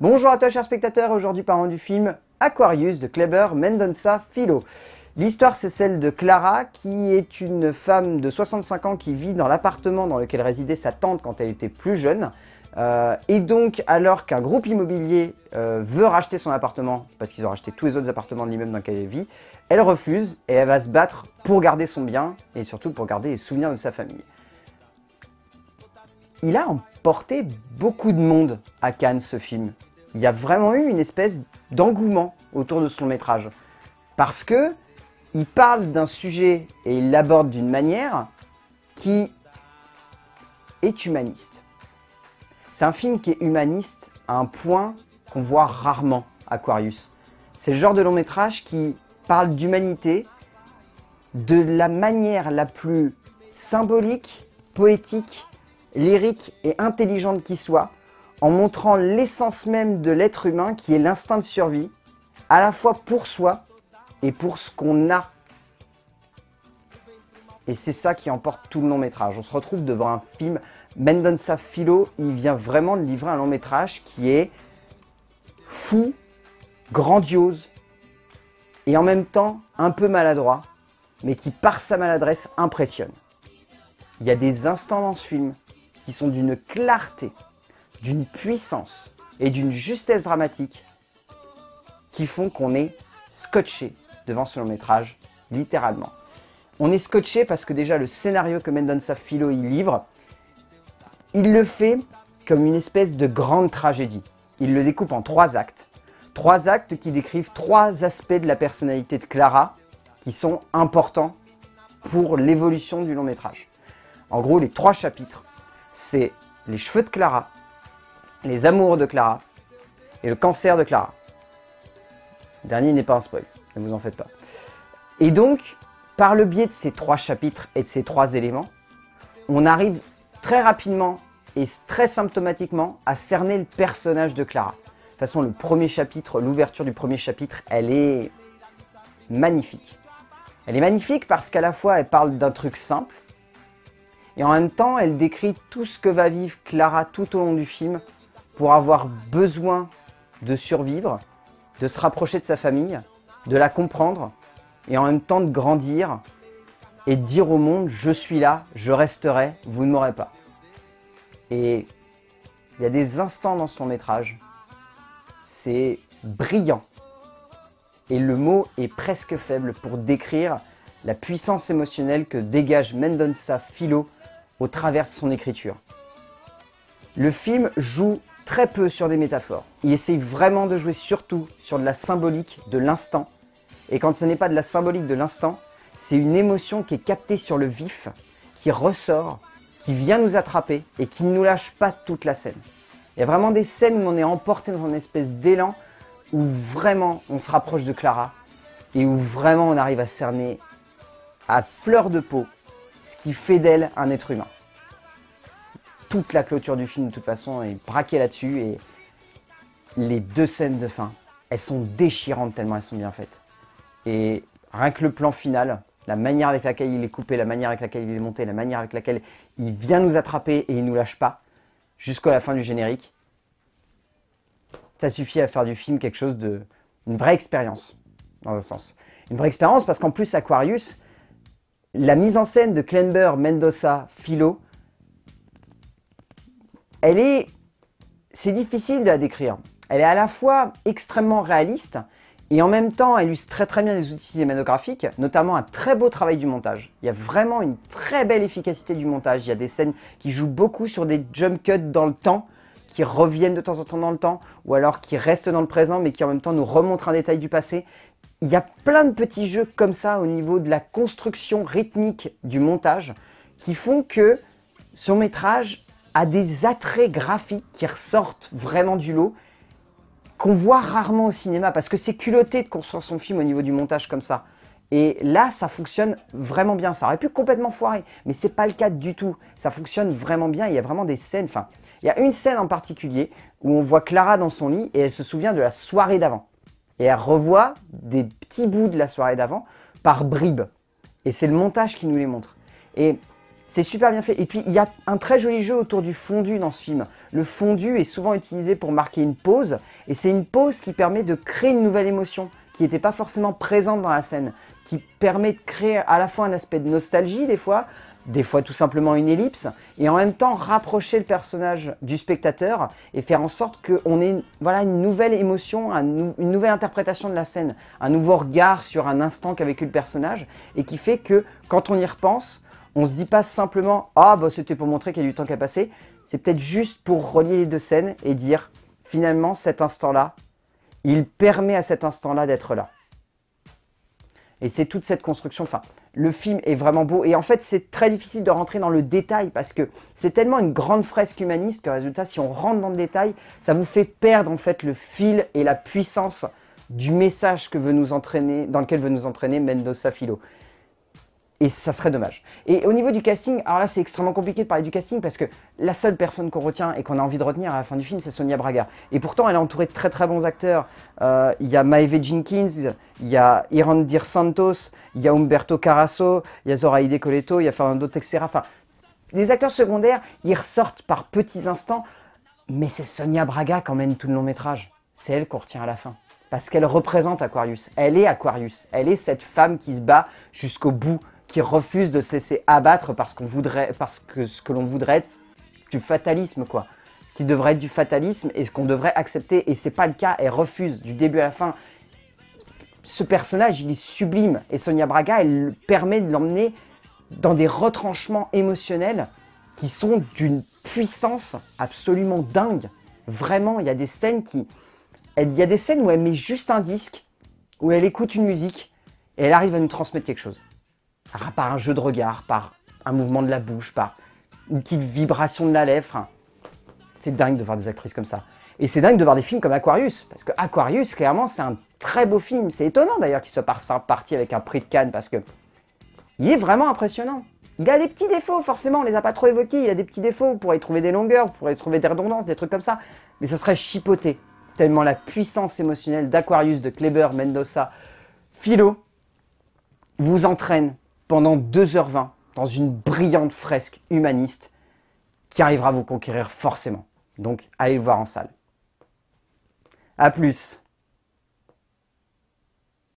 Bonjour à toi chers spectateurs, aujourd'hui parlons du film Aquarius de Kleber Mendonça Filho. L'histoire c'est celle de Clara qui est une femme de 65 ans qui vit dans l'appartement dans lequel résidait sa tante quand elle était plus jeune. Euh, et donc alors qu'un groupe immobilier euh, veut racheter son appartement, parce qu'ils ont racheté tous les autres appartements de l'immeuble dans lequel elle vit, elle refuse et elle va se battre pour garder son bien et surtout pour garder les souvenirs de sa famille. Il a emporté beaucoup de monde à Cannes ce film il y a vraiment eu une espèce d'engouement autour de ce long métrage. Parce que il parle d'un sujet et il l'aborde d'une manière qui est humaniste. C'est un film qui est humaniste à un point qu'on voit rarement Aquarius. C'est le genre de long métrage qui parle d'humanité de la manière la plus symbolique, poétique, lyrique et intelligente qui soit, en montrant l'essence même de l'être humain qui est l'instinct de survie, à la fois pour soi et pour ce qu'on a. Et c'est ça qui emporte tout le long métrage. On se retrouve devant un film, Mendonça Philo, il vient vraiment de livrer un long métrage qui est fou, grandiose, et en même temps un peu maladroit, mais qui par sa maladresse impressionne. Il y a des instants dans ce film qui sont d'une clarté, d'une puissance et d'une justesse dramatique qui font qu'on est scotché devant ce long métrage, littéralement. On est scotché parce que déjà le scénario que Mendonça Philo y livre, il le fait comme une espèce de grande tragédie. Il le découpe en trois actes. Trois actes qui décrivent trois aspects de la personnalité de Clara qui sont importants pour l'évolution du long métrage. En gros, les trois chapitres, c'est les cheveux de Clara, les amours de Clara et le cancer de Clara. Le dernier n'est pas un spoil, ne vous en faites pas. Et donc, par le biais de ces trois chapitres et de ces trois éléments, on arrive très rapidement et très symptomatiquement à cerner le personnage de Clara. De toute façon, le premier chapitre, l'ouverture du premier chapitre, elle est magnifique. Elle est magnifique parce qu'à la fois, elle parle d'un truc simple, et en même temps, elle décrit tout ce que va vivre Clara tout au long du film pour avoir besoin de survivre, de se rapprocher de sa famille, de la comprendre et en même temps de grandir et dire au monde je suis là, je resterai, vous ne m'aurez pas. Et il y a des instants dans ce long métrage, c'est brillant. Et le mot est presque faible pour décrire la puissance émotionnelle que dégage Mendonça Philo au travers de son écriture. Le film joue très peu sur des métaphores. Il essaye vraiment de jouer surtout sur de la symbolique de l'instant. Et quand ce n'est pas de la symbolique de l'instant, c'est une émotion qui est captée sur le vif, qui ressort, qui vient nous attraper et qui ne nous lâche pas toute la scène. Il y a vraiment des scènes où on est emporté dans une espèce d'élan où vraiment on se rapproche de Clara et où vraiment on arrive à cerner à fleur de peau ce qui fait d'elle un être humain toute la clôture du film de toute façon est braquée là-dessus et les deux scènes de fin, elles sont déchirantes tellement elles sont bien faites. Et rien que le plan final, la manière avec laquelle il est coupé, la manière avec laquelle il est monté, la manière avec laquelle il vient nous attraper et il nous lâche pas, jusqu'à la fin du générique, ça suffit à faire du film quelque chose de... une vraie expérience, dans un sens. Une vraie expérience parce qu'en plus Aquarius, la mise en scène de Klenber, Mendoza, Philo, elle est... C'est difficile de la décrire. Elle est à la fois extrêmement réaliste et en même temps, elle illustre très très bien les outils cinématographiques, notamment un très beau travail du montage. Il y a vraiment une très belle efficacité du montage. Il y a des scènes qui jouent beaucoup sur des jump cuts dans le temps, qui reviennent de temps en temps dans le temps, ou alors qui restent dans le présent, mais qui en même temps nous remontrent un détail du passé. Il y a plein de petits jeux comme ça au niveau de la construction rythmique du montage, qui font que son métrage a des attraits graphiques qui ressortent vraiment du lot, qu'on voit rarement au cinéma, parce que c'est culotté de construire son film au niveau du montage comme ça. Et là, ça fonctionne vraiment bien. Ça aurait pu complètement foirer, mais c'est pas le cas du tout. Ça fonctionne vraiment bien. Il y a vraiment des scènes. Enfin, il y a une scène en particulier où on voit Clara dans son lit et elle se souvient de la soirée d'avant. Et elle revoit des petits bouts de la soirée d'avant par bribes. Et c'est le montage qui nous les montre. Et C'est super bien fait. Et puis, il y a un très joli jeu autour du fondu dans ce film. Le fondu est souvent utilisé pour marquer une pause. Et c'est une pause qui permet de créer une nouvelle émotion qui n'était pas forcément présente dans la scène. Qui permet de créer à la fois un aspect de nostalgie, des fois, des fois tout simplement une ellipse, et en même temps rapprocher le personnage du spectateur et faire en sorte qu'on ait voilà, une nouvelle émotion, une nouvelle interprétation de la scène, un nouveau regard sur un instant qu'a vécu le personnage, et qui fait que quand on y repense, on se dit pas simplement Ah, bah c'était pour montrer qu'il y a du temps qui a passé. C'est peut-être juste pour relier les deux scènes et dire finalement, cet instant-là, il permet à cet instant-là d'être là. Et c'est toute cette construction. Enfin, le film est vraiment beau. Et en fait, c'est très difficile de rentrer dans le détail parce que c'est tellement une grande fresque humaniste que, résultat, si on rentre dans le détail, ça vous fait perdre en fait le fil et la puissance du message que veut nous entraîner, dans lequel veut nous entraîner Mendoza Philo. Et ça serait dommage. Et au niveau du casting, alors là c'est extrêmement compliqué de parler du casting parce que la seule personne qu'on retient et qu'on a envie de retenir à la fin du film c'est Sonia Braga. Et pourtant elle est entourée de très très bons acteurs. Euh, il y a Maeve Jenkins, il y a Irandir Santos, il y a Umberto Carasso, il y a Zoraide Coleto, il y a Fernando Texera. Enfin, les acteurs secondaires, ils ressortent par petits instants, mais c'est Sonia Braga qui emmène tout le long métrage. C'est elle qu'on retient à la fin. Parce qu'elle représente Aquarius. Elle est Aquarius. Elle est cette femme qui se bat jusqu'au bout qui refuse de se laisser abattre parce qu'on voudrait, parce que ce que l'on voudrait être du fatalisme, quoi. Ce qui devrait être du fatalisme et ce qu'on devrait accepter. Et c'est pas le cas. Elle refuse du début à la fin. Ce personnage, il est sublime. Et Sonia Braga, elle permet de l'emmener dans des retranchements émotionnels qui sont d'une puissance absolument dingue. Vraiment, il y a des scènes qui. Il y a des scènes où elle met juste un disque, où elle écoute une musique et elle arrive à nous transmettre quelque chose. Ah, par un jeu de regard, par un mouvement de la bouche, par une petite vibration de la lèvre. C'est dingue de voir des actrices comme ça. Et c'est dingue de voir des films comme Aquarius, parce que Aquarius, clairement, c'est un très beau film. C'est étonnant d'ailleurs qu'il soit parti avec un prix de Cannes, parce que il est vraiment impressionnant. Il a des petits défauts, forcément, on les a pas trop évoqués. Il a des petits défauts, vous pourrez y trouver des longueurs, vous pourrez y trouver des redondances, des trucs comme ça. Mais ce serait chipoté. Tellement la puissance émotionnelle d'Aquarius, de Kleber, Mendoza, Philo vous entraîne pendant 2h20 dans une brillante fresque humaniste qui arrivera à vous conquérir forcément. Donc allez le voir en salle. A plus